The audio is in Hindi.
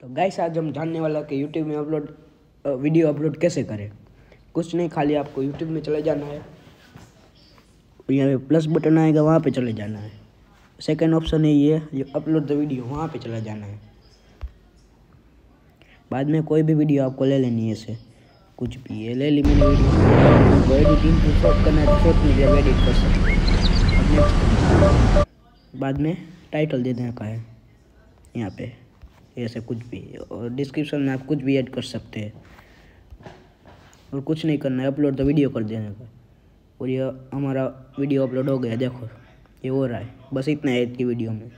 तो गाइस आज हम जानने वाला कि यूट्यूब में अपलोड वीडियो अपलोड कैसे करें? कुछ नहीं, खाली आपको यूट्यूब में चले जाना है। यहाँ पे प्लस बटन आएगा, वहाँ पे चले जाना है। सेकंड ऑप्शन है ये, जो अपलोड द वीडियो वहाँ पे चला जाना है। बाद में कोई भी वीडियो आपको ले लेनी है इसे कुछ भी ये ले ली मैंने वीडियो एडिटिंग करना है? एडिट कर सकते बाद में टाइटल दे देना का है? यहाँ पे। ऐसे कुछ भी। और डिस्क्रिप्शन में आप कुछ भी ऐड कर सकते हैं। और कुछ नहीं करना है अपलोड तो वीडियो कर देने का। और यह हमारा वीडियो अपलोड हो गया, देखो, ये हो रहा है। बस इतना है इसकी वीडियो में।